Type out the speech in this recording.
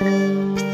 Música